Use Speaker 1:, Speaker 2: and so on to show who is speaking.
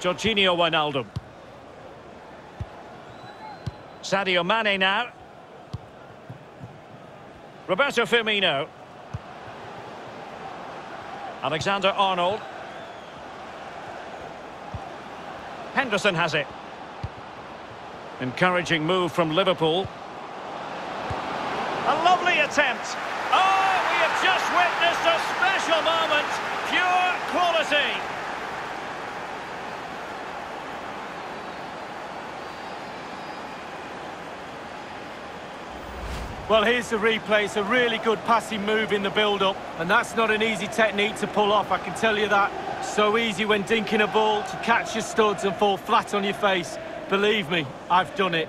Speaker 1: Georginio Wijnaldum. Sadio Mane now. Roberto Firmino. Alexander Arnold. Henderson has it. Encouraging move from Liverpool. A lovely attempt. Oh, we have just witnessed a special moment. Pure quality.
Speaker 2: Well, here's the replay. It's a really good passing move in the build-up, and that's not an easy technique to pull off, I can tell you that. So easy when dinking a ball to catch your studs and fall flat on your face. Believe me, I've done it.